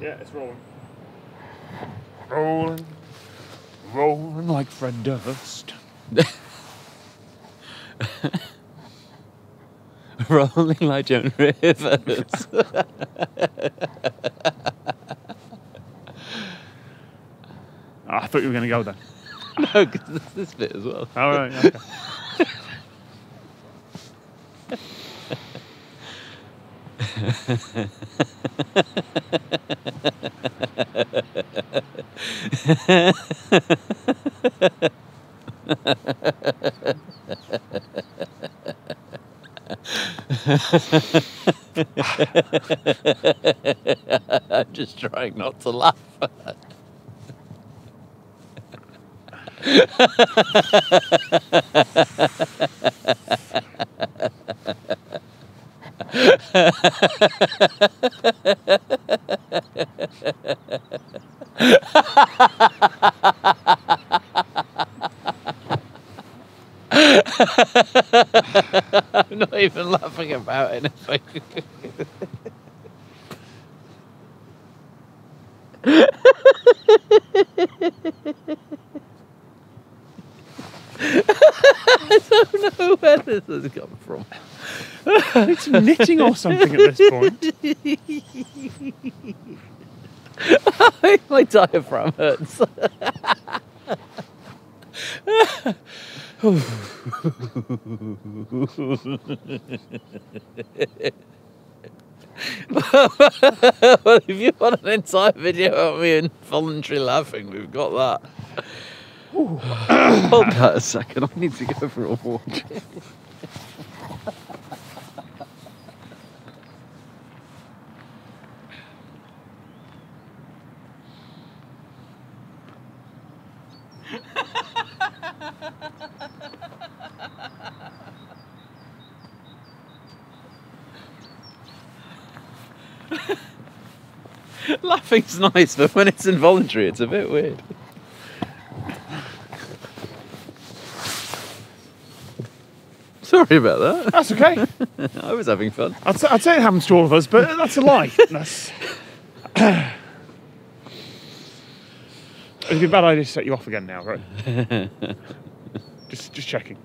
Yeah, it's rolling. Rolling, rolling like Fred Durst. Rolling like Joan Rivers. Oh, I thought you were going to go there. no, because there's this bit as well. All right. Okay. I'm just trying not to laugh. I'm not even laughing about anything. I don't know where this has come from. it's knitting or something at this point. My diaphragm hurts. well, if you want an entire video of me involuntarily laughing, we've got that. Hold that a second. I need to go for a walk. Laughing's nice, but when it's involuntary, it's a bit weird. Sorry about that. That's okay. I was having fun. I'd say, I'd say it happens to all of us, but that's a lie. That's... It'd be a bad idea to set you off again now, right? just, just checking.